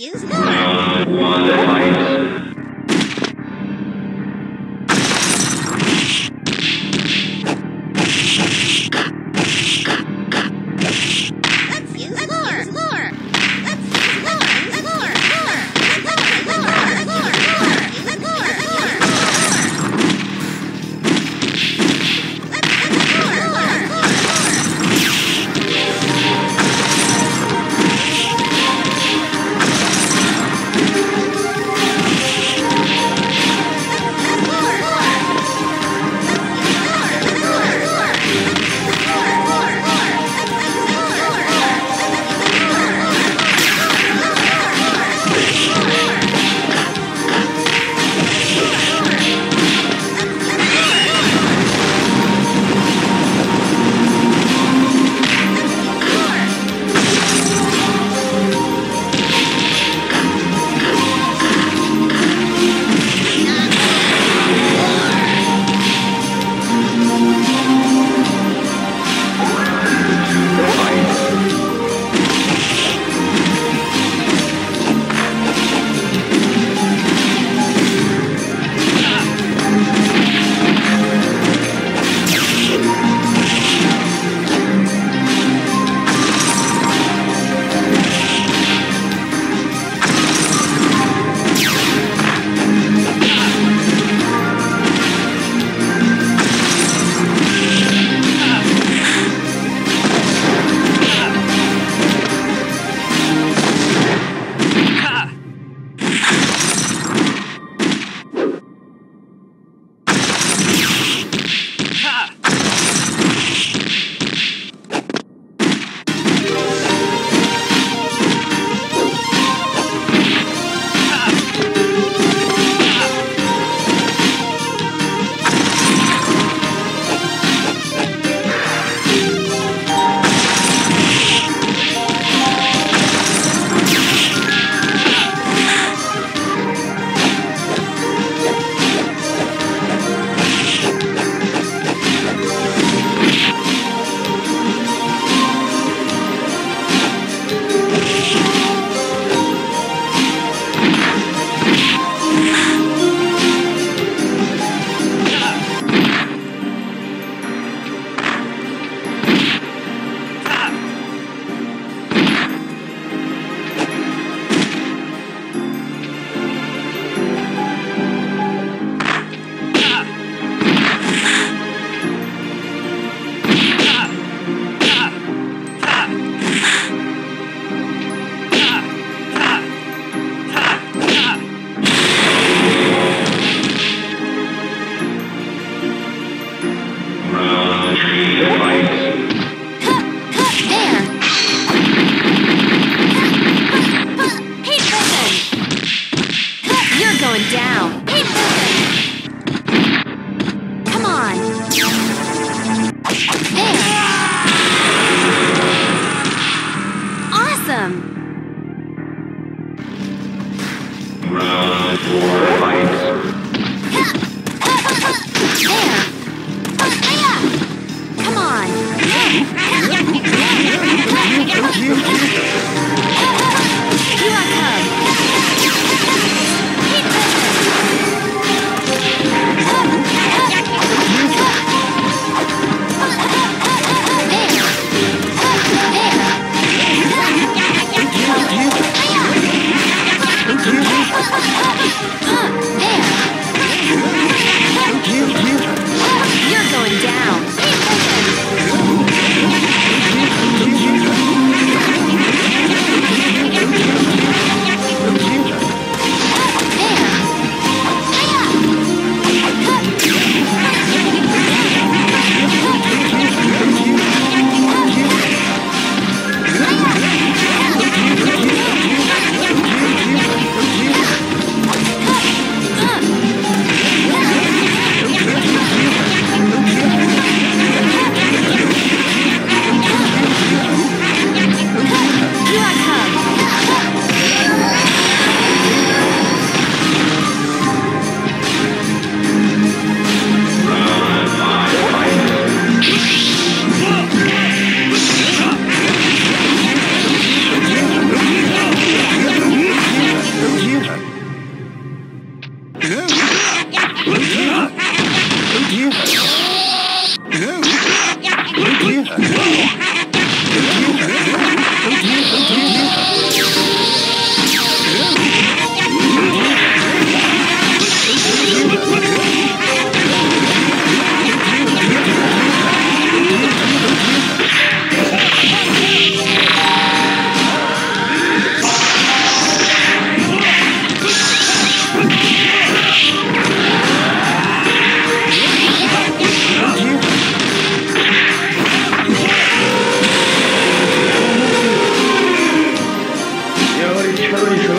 use more. Yeah. Yeah. Yeah. You're eternal.